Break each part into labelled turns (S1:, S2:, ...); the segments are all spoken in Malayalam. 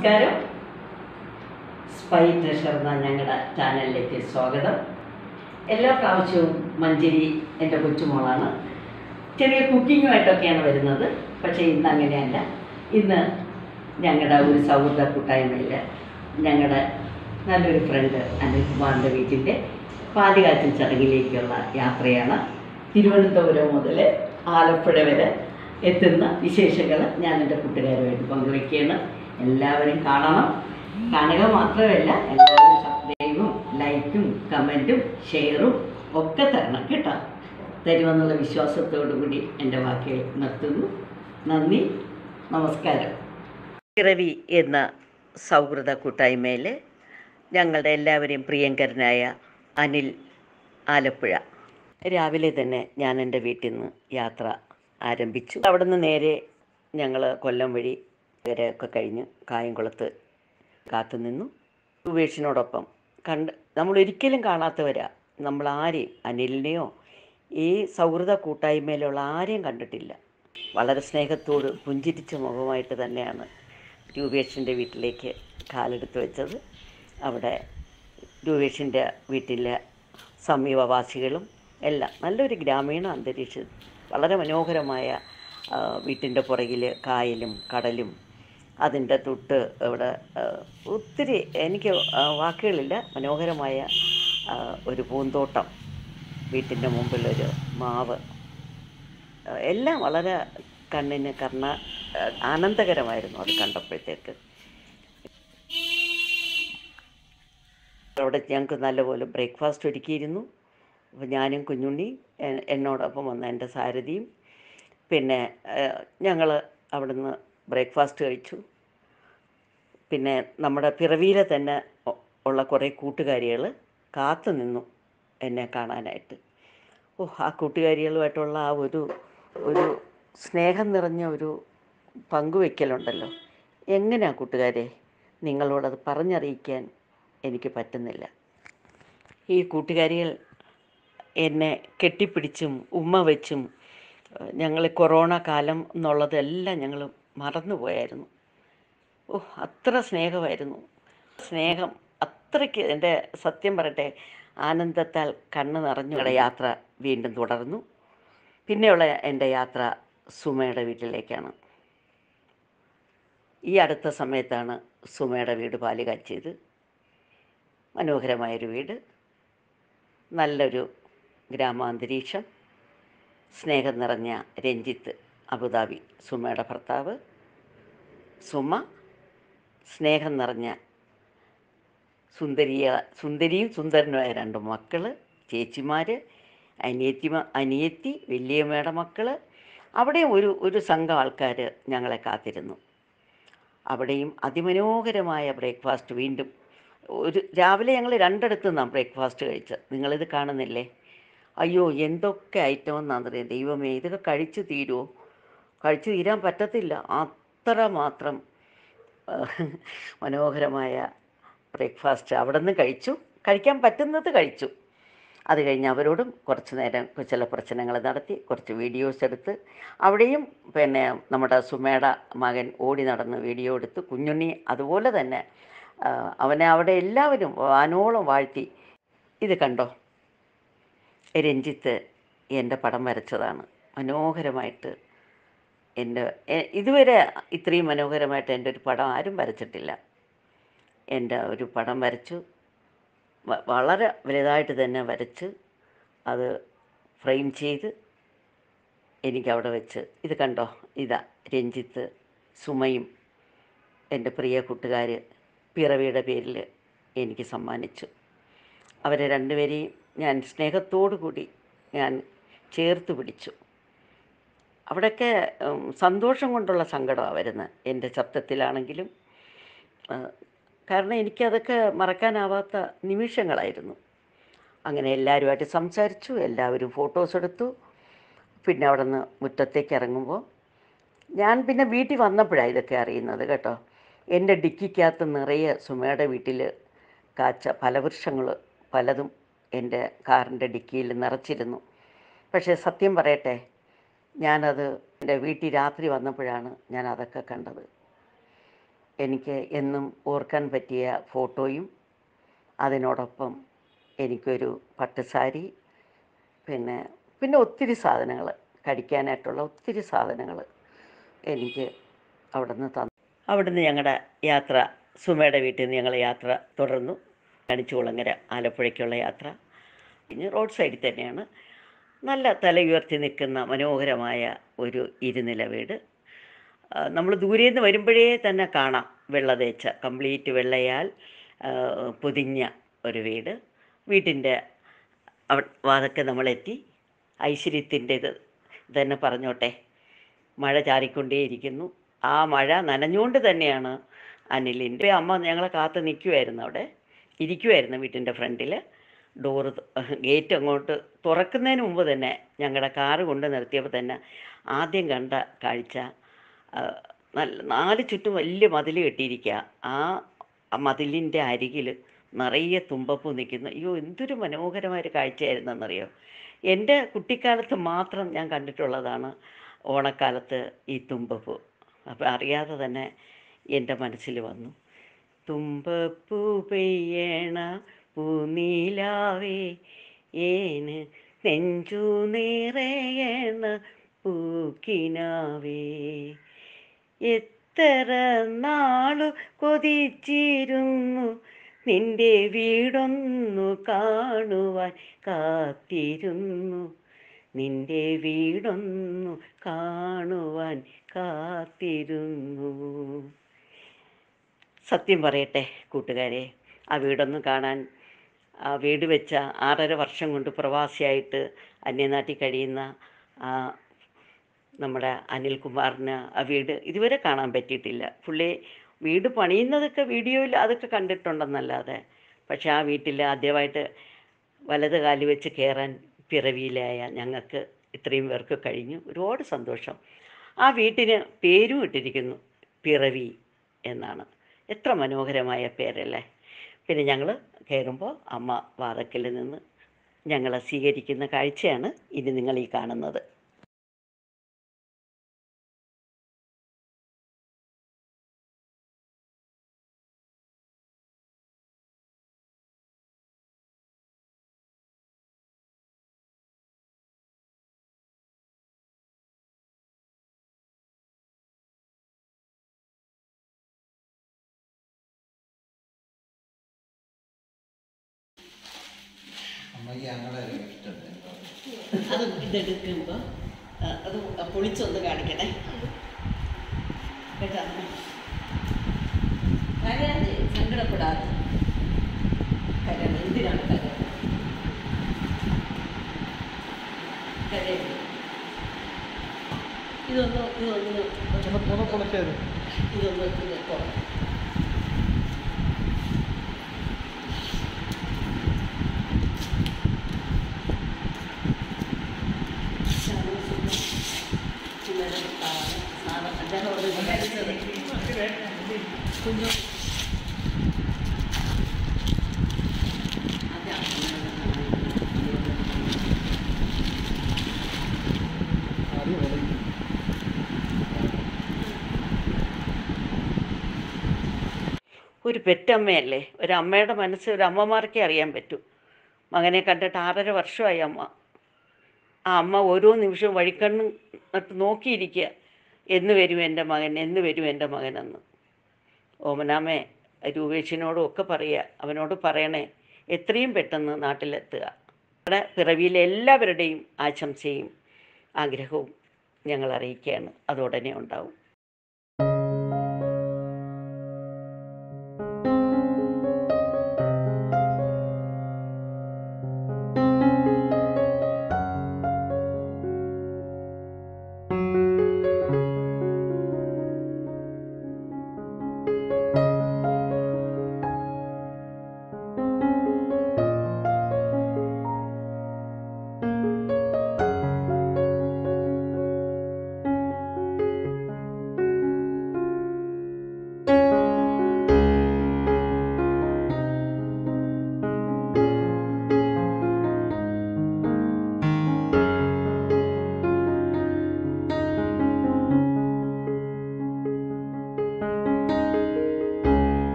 S1: നമസ്കാരം. സ്പൈ ട്രഷർ എന്ന ഞങ്ങളുടെ ചാനലിലേക്ക് സ്വാഗതം. എല്ലാ പ്രാവശ്യവും മഞ്ചേരി എന്റെ കൊച്ചുമോളാണ്. ചെറിയ കുക്കിങ്ങുമായിട്ടൊക്കെയാണ് വരുന്നത്. പക്ഷേ ഇന്ന് അങ്ങനെയല്ല. ഇന്ന് ഞങ്ങളുടെ ഒരു സൗഹൃദ കൂട്ടായ്മയിൽ ഞങ്ങളുടെ നല്ലൊരു ഫ്രണ്ട് അനിൽകുമാറിന്റെ വീട്ടിന്റെ പാലുകാച്ചൽ ചടങ്ങിലേക്കുള്ള യാത്രയാണ്. തിരുവനന്തപുരം മുതൽ ആലപ്പുഴ വരെ എത്തുന്ന വിശേഷങ്ങൾ ഞാൻ എന്റെ കൂട്ടുകാരുമായിട്ട് പങ്കുവയ്ക്കുകയാണ്. എല്ലാവരും കാണണം. കാണുക മാത്രമല്ല എല്ലാവരും സബ്സ്ക്രൈബും ലൈക്കും കമന്റും ഷെയറും ഒക്കെ തരണം കേട്ടോ. തരുമെന്നുള്ള വിശ്വാസത്തോടു കൂടി എന്റെ വാക്കുകൾ നിർത്തുന്നു. നന്ദി നമസ്കാരം. പിറവി എന്ന സൗഹൃദ കൂട്ടായ്മയിൽ ഞങ്ങളുടെ എല്ലാവരെയും പ്രിയങ്കരനായ അനിൽ ആലപ്പുഴ. രാവിലെ തന്നെ ഞാൻ എന്റെ വീട്ടിൽ നിന്ന് യാത്ര ആരംഭിച്ചു. അവിടെ നിന്ന് നേരെ ഞങ്ങൾ കൊല്ലം വഴി വരെയൊക്കെ കഴിഞ്ഞ് കായംകുളത്ത് കാത്തു നിന്നു ഉപേഷിനോടൊപ്പം കണ്ട് നമ്മൾ ഒരിക്കലും കാണാത്തവരാ. നമ്മൾ ആരെയും അനിലിനെയോ ഈ സൗഹൃദ കൂട്ടായ്മയിലുള്ള ആരെയും കണ്ടിട്ടില്ല. വളരെ സ്നേഹത്തോട് പുഞ്ചിരിച്ച മുഖമായിട്ട് തന്നെയാണ് രൂപേഷിന്റെ വീട്ടിലേക്ക് കാലെടുത്ത് വെച്ചത്. അവിടെ രൂപേഷിന്റെ വീട്ടിലെ സമീപവാസികളും എല്ലാം നല്ലൊരു ഗ്രാമീണ അന്തരീക്ഷം വളരെ മനോഹരമായ വീട്ടിന്റെ പുറകിൽ കായലും കടലും അതിന്റെ തൊട്ട് ഇവിടെ ഒത്തിരി എനിക്ക് വാക്കുകളില്ല മനോഹരമായ ഒരു പൂന്തോട്ടം വീട്ടിന്റെ മുമ്പിലൊരു മാവ് എല്ലാം വളരെ കണ്ണിന് കർണ ആനന്ദകരമായിരുന്നു അത് കണ്ടപ്പോഴത്തേക്ക്. അവിടെ ഞങ്ങൾക്ക് നല്ലപോലെ ബ്രേക്ക്ഫാസ്റ്റ് ഒരുക്കിയിരുന്നു. അപ്പോൾ ഞാനും കുഞ്ഞുണ്ണി എന്നോടൊപ്പം വന്ന എന്റെ സാരഥിയും പിന്നെ ഞങ്ങൾ അവിടുന്ന് ബ്രേക്ക്ഫാസ്റ്റ് കഴിച്ചു. പിന്നെ നമ്മുടെ പിറവിയിലെ തന്നെ ഉള്ള കുറേ കൂട്ടുകാരികൾ കാത്തു നിന്നു എന്നെ കാണാനായിട്ട്. ഓ ആ കൂട്ടുകാരികളുമായിട്ടുള്ള ആ ഒരു ഒരു സ്നേഹം നിറഞ്ഞ ഒരു പങ്കുവെക്കലുണ്ടല്ലോ. എങ്ങനെയാ കൂട്ടുകാരെ നിങ്ങളോടത് പറഞ്ഞറിയിക്കാൻ എനിക്ക് പറ്റുന്നില്ല. ഈ കൂട്ടുകാരികൾ എന്നെ കെട്ടിപ്പിടിച്ചും ഉമ്മ വെച്ചും ഞങ്ങൾ കൊറോണ കാലം എന്നുള്ളതെല്ലാം ഞങ്ങൾ മറന്നുപോയായിരുന്നു. ഓ അത്ര സ്നേഹമായിരുന്നു. സ്നേഹം അത്രയ്ക്ക് എന്റെ സത്യം പറയട്ടെ ആനന്ദത്താൽ കണ്ണ് നിറഞ്ഞുള്ള യാത്ര വീണ്ടും തുടർന്നു. പിന്നെയുള്ള എന്റെ യാത്ര സുമയുടെ വീട്ടിലേക്കാണ്. ഈ അടുത്ത സമയത്താണ് സുമയുടെ വീട് പാൽ ചെയ്ത്. മനോഹരമായൊരു വീട്. നല്ലൊരു ഗ്രാമാന്തരീക്ഷം. സ്നേഹം നിറഞ്ഞ രഞ്ജിത്ത് അബുദാബി സുമയുടെ ഭർത്താവ്. സുമ സ്നേഹം നിറഞ്ഞ സുന്ദരിയ സുന്ദരിയും സുന്ദരനുമായ രണ്ട് മക്കൾ ചേച്ചിമാർ അനിയത്തി അനിയത്തി വലിയമ്മയുടെ മക്കൾ അവിടെ ഒരു ഒരു സംഘം ആൾക്കാർ ഞങ്ങളെ കാത്തിരുന്നു. അവിടെയും അതിമനോഹരമായ ബ്രേക്ക്ഫാസ്റ്റ് വീണ്ടും ഒരു രാവിലെ ഞങ്ങൾ രണ്ടിടത്തു നിന്നാണ് ബ്രേക്ക്ഫാസ്റ്റ് കഴിച്ചത്. നിങ്ങളിത് കാണുന്നില്ലേ? അയ്യോ എന്തൊക്കെ ഐറ്റം എന്നാണെന്നറിയാം ദൈവമേ ഇതൊക്കെ കഴിച്ചു തീരുമോ കഴിച്ചു തീരാൻ പറ്റത്തില്ല. അത്ര മാത്രം ആ, മനോഹരമായ ബ്രേക്ക്ഫാസ്റ്റ് അവിടെ നിന്ന് കഴിച്ചു. കഴിക്കാൻ പറ്റുന്നത് കഴിച്ചു. അത് കഴിഞ്ഞ് അവരോടും കുറച്ച് നേരം ചില പ്രശ്നങ്ങൾ നടത്തി കുറച്ച് വീഡിയോസ് എടുത്ത്. അവിടെയും പിന്നെ നമ്മുടെ സുമേട മകൻ ഓടി നടന്ന് വീഡിയോ എടുത്ത്. കുഞ്ഞുണ്ണി അതുപോലെ തന്നെ അവനെ അവിടെ എല്ലാവരും വാനോളം വാഴ്ത്തി. ഇത് കണ്ടോ? രഞ്ജിത്ത് എന്റെ പടം വരച്ചതാണ്. മനോഹരമായിട്ട് എന്റെ ഇതുവരെ ഇത്രയും മനോഹരമായിട്ട് എന്റെ ഒരു പടം ആരും വരച്ചിട്ടില്ല. എന്റെ ഒരു പടം വരച്ചു. വളരെ വലുതായിട്ട് തന്നെ വരച്ച് അത് ഫ്രെയിം ചെയ്ത് എനിക്കവിടെ വെച്ച് ഇത് കണ്ടോ? ഇതാ രഞ്ജിത്ത് സുമയും എന്റെ പ്രിയ കൂട്ടുകാർ പിറവിയുടെ പേരിൽ എനിക്ക് സമ്മാനിച്ചു. അവരെ രണ്ടുപേരെയും ഞാൻ സ്നേഹത്തോടു കൂടി ഞാൻ ചേർത്ത് പിടിച്ചു. അവിടെയൊക്കെ സന്തോഷം കൊണ്ടുള്ള സങ്കടമാണ് വരുന്നത് എന്റെ ശബ്ദത്തിലാണെങ്കിലും. കാരണം എനിക്കതൊക്കെ മറക്കാനാവാത്ത നിമിഷങ്ങളായിരുന്നു. അങ്ങനെ എല്ലാവരുമായിട്ട് സംസാരിച്ചു എല്ലാവരും ഫോട്ടോസ് എടുത്തു. പിന്നെ അവിടെ നിന്ന് മുറ്റത്തേക്ക് ഇറങ്ങുമ്പോൾ ഞാൻ പിന്നെ വീട്ടിൽ വന്നപ്പോഴാണ് ഇതൊക്കെ അറിയുന്നത് കേട്ടോ. എന്റെ ഡിക്കിക്കകത്ത് നിറയെ സുമയുടെ വീട്ടിൽ കാച്ച ഫലവൃക്ഷങ്ങൾ പലതും എന്റെ കാറിന്റെ ഡിക്കിയിൽ നിറച്ചിരുന്നു. പക്ഷേ സത്യം പറയട്ടെ ഞാനത് എന്റെ വീട്ടിൽ രാത്രി വന്നപ്പോഴാണ് ഞാൻ അതൊക്കെ കണ്ടത്. എനിക്ക് എന്നും ഓർക്കാൻ പറ്റിയ ഫോട്ടോയും അതിനോടൊപ്പം എനിക്കൊരു പട്ടുസാരി പിന്നെ പിന്നെ ഒത്തിരി സാധനങ്ങൾ കഴിക്കാനായിട്ടുള്ള ഒത്തിരി സാധനങ്ങൾ എനിക്ക് അവിടുന്ന് തന്നു. അവിടുന്ന് ഞങ്ങളുടെ യാത്ര സുമയുടെ വീട്ടിൽ നിന്ന് ഞങ്ങൾ യാത്ര തുടർന്നു. കണിച്ചുകുളങ്ങര ആലപ്പുഴയ്ക്കുള്ള യാത്ര. റോഡ് സൈഡിൽ തന്നെയാണ്. നല്ല തലയുയർത്തി നിൽക്കുന്ന മനോഹരമായ ഒരു ഇരുനില വീട്. നമ്മൾ ദൂരെ നിന്ന് വരുമ്പോഴേ തന്നെ കാണാം വെള്ള തേച്ച കംപ്ലീറ്റ് വെള്ളയാൽ പൊതിഞ്ഞ ഒരു വീട്. വീട്ടിന്റെ വാതൊക്കെ നമ്മളെത്തി. ഐശ്വര്യത്തിന്റെ ഇത് തന്നെ പറഞ്ഞോട്ടെ. മഴ ചാറിക്കൊണ്ടേയിരിക്കുന്നു. ആ മഴ നനഞ്ഞുകൊണ്ട് തന്നെയാണ് അനിലിന്റെ. അമ്മ ഞങ്ങളെ കാത്ത് നിൽക്കുമായിരുന്നു അവിടെ. ഇരിക്കുമായിരുന്നു വീട്ടിന്റെ ഫ്രണ്ടിൽ. ഡോറ് ഗേറ്റ് അങ്ങോട്ട് തുറക്കുന്നതിന് മുമ്പ് തന്നെ ഞങ്ങളുടെ കാറ് കൊണ്ട് നിർത്തിയപ്പോൾ തന്നെ ആദ്യം കണ്ട കാഴ്ച നല്ല നാല് ചുറ്റും വലിയ മതിൽ കെട്ടിയിരിക്കുക ആ മതിലിന്റെ അരികിൽ നിറയെ തുമ്പപ്പൂ നിൽക്കുന്നു. അയ്യോ എന്തൊരു മനോഹരമായൊരു കാഴ്ചയായിരുന്നെന്നറിയോ? എന്റെ കുട്ടിക്കാലത്ത് മാത്രം ഞാൻ കണ്ടിട്ടുള്ളതാണ് ഓണക്കാലത്ത് ഈ തുമ്പപ്പൂ. അപ്പോൾ അറിയാതെ തന്നെ എന്റെ മനസ്സിൽ വന്നു. തുമ്പപ്പൂ പെയ്യണ പൂനീലാവേ ഏന് നെഞ്ചു നിറയണ പൂക്കിനാവേ. എത്ര നാളു കൊതിച്ചിരുന്നു നിന്റെ വീടൊന്നു കാണുവാൻ കാത്തിരുന്നു. നിന്റെ വീടൊന്നു കാണുവാൻ കാത്തിരുന്നു. സത്യം പറയട്ടെ കൂട്ടുകാരെ ആ വീടൊന്നും കാണാൻ വീട് വെച്ച ആറര വർഷം കൊണ്ട് പ്രവാസിയായിട്ട് അന്യനാട്ടിൽ കഴിയുന്ന നമ്മുടെ അനിൽകുമാറിന് ആ വീട് ഇതുവരെ കാണാൻ പറ്റിയിട്ടില്ല. പുള്ളി വീട് പണിയുന്നതൊക്കെ വീഡിയോയിൽ അതൊക്കെ കണ്ടിട്ടുണ്ടെന്നല്ലാതെ പക്ഷേ ആ വീട്ടിൽ ആദ്യമായിട്ട് വലത് കാലി വെച്ച് കയറാൻ പിറവിയിലായ ഞങ്ങൾക്ക് ഇത്രയും പേർക്ക് കഴിഞ്ഞു. ഒരുപാട് സന്തോഷം. ആ വീട്ടിന് പേരും ഇട്ടിരിക്കുന്നു പിറവി എന്നാണ്. എത്ര മനോഹരമായ പേരല്ലേ? പിന്നെ ഞങ്ങൾ കയറുമ്പോൾ അമ്മ വാതക്കലിൽ നിന്ന് ഞങ്ങളെ സ്വീകരിക്കുന്ന കാഴ്ചയാണ് ഇനി നിങ്ങൾ ഈ കാണുന്നത്. അത് ഇതെടുക്കുമ്പോൾ അത് പൊളിച്ചൊന്ന് കാണിക്കണേ കേട്ടോ കരയാതെ സങ്കടപ്പെടാതെ കരയണം എന്തിനാണ് കര കരയണം ഇതൊന്ന് ഇതൊന്ന് ഇതൊന്ന് ഇത് ഒരു പെറ്റമ്മയല്ലേ? ഒരു അമ്മയുടെ മനസ്സ് ഒരു അമ്മമാർക്കേ അറിയാൻ പറ്റൂ. മകനെ കണ്ടിട്ട് ആറര വർഷമായി അമ്മ. ആ അമ്മ ഓരോ നിമിഷവും വഴിക്കണ്ണ് നോക്കിയിരിക്കുക. എന്ന് വരും എന്റെ മകൻ എന്ന് വരും എന്റെ മകനെന്ന്. ഓമനാമേ രൂപേഷിനോടും ഒക്കെ പറയുക അവനോട് പറയണേ എത്രയും പെട്ടെന്ന് നാട്ടിലെത്തുക. നമ്മുടെ പിറവിയിലെ എല്ലാവരുടെയും ആശംസയും ആഗ്രഹവും ഞങ്ങൾ അറിയിക്കുകയാണ്. അതുടനെ ഉണ്ടാവും.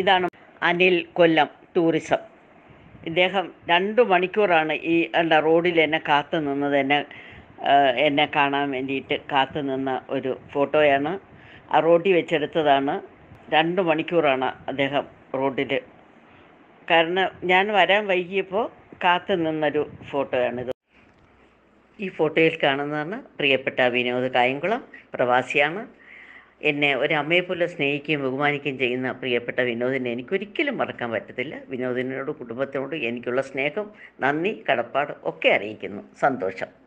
S1: ഇതാണ് അനിൽ കൊല്ലം ടൂറിസം. ഇദ്ദേഹം രണ്ട് മണിക്കൂറാണ് ഈ എന്താ റോഡിൽ എന്നെ കാത്തു നിന്നത്. എന്നെ എന്നെ കാണാൻ വേണ്ടിയിട്ട് കാത്തു നിന്ന ഒരു ഫോട്ടോയാണ്. ആ റോഡിൽ വെച്ചെടുത്തതാണ്. രണ്ട് മണിക്കൂറാണ് അദ്ദേഹം റോഡിൽ. കാരണം ഞാൻ വരാൻ വൈകിയപ്പോൾ കാത്തു നിന്നൊരു ഫോട്ടോയാണിത്. ഈ ഫോട്ടോയിൽ കാണുന്നതാണ് പ്രിയപ്പെട്ട വിനോദ് കായംകുളം പ്രവാസിയാണ്. എന്നെ ഒരു അമ്മയെപ്പോലെ സ്നേഹിക്കുകയും ബഹുമാനിക്കുകയും ചെയ്യുന്ന പ്രിയപ്പെട്ട വിനോദിനെ എനിക്കൊരിക്കലും മറക്കാൻ പറ്റത്തില്ല. വിനോദിനോട് കുടുംബത്തിനോട് എനിക്കുള്ള സ്നേഹം നന്ദി കടപ്പാട് ഒക്കെ അറിയിക്കുന്നു. സന്തോഷം.